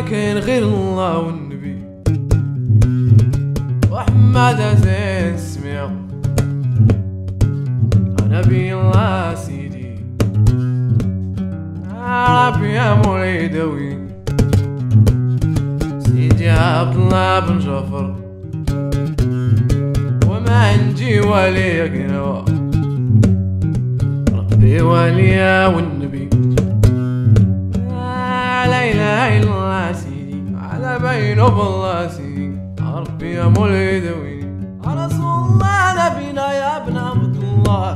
كاين غير الله والنبي. وحماد زين سميع نبي الله سيدي. يا ربي يا مولاي داوي سيدي عبد الله بن جعفر. وما عندي ولي قنوة ربي وليا والنبي. نوب الله سيدي عربي يا مولد ويني رسول الله نبينا يا ابن عبد الله.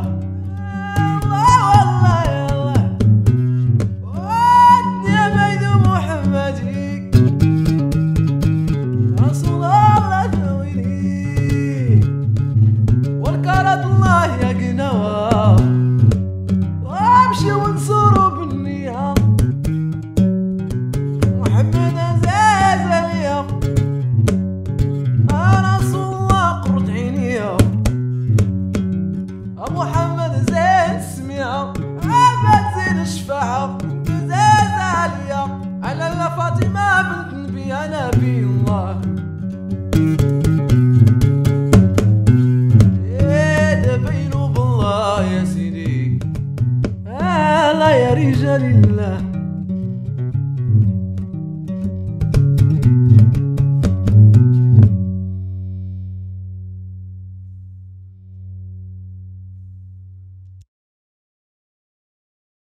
ما بنت نبي أنا بي الله. إيه دبينو بالله يا سيدي. آه، هلا يا رجال الله.